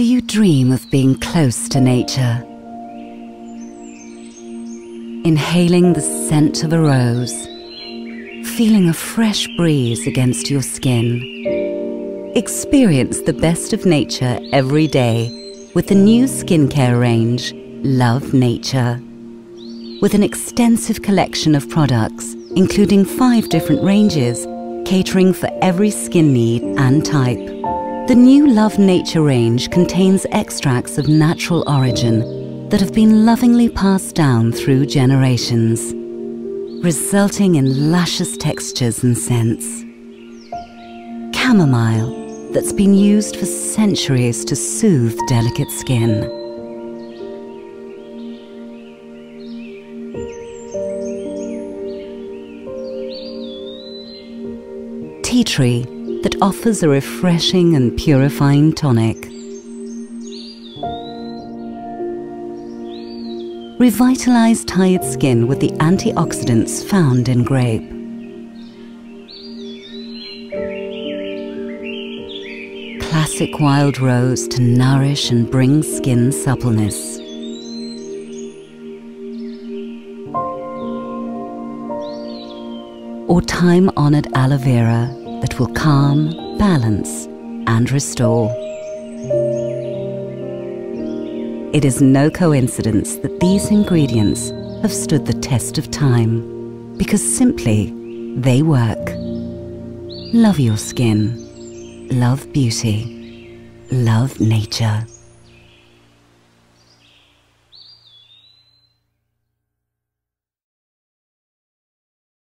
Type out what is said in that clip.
Do you dream of being close to nature? Inhaling the scent of a rose, feeling a fresh breeze against your skin. Experience the best of nature every day with the new skincare range, Love Nature. With an extensive collection of products, including five different ranges, catering for every skin need and type. The new Love Nature range contains extracts of natural origin that have been lovingly passed down through generations, resulting in luscious textures and scents. Chamomile that's been used for centuries to soothe delicate skin. Tea tree that offers a refreshing and purifying tonic. Revitalize tired skin with the antioxidants found in grape. Classic wild rose to nourish and bring skin suppleness. Or time-honored aloe vera that will calm, balance, and restore. It is no coincidence that these ingredients have stood the test of time because simply they work. Love your skin. Love beauty. Love nature.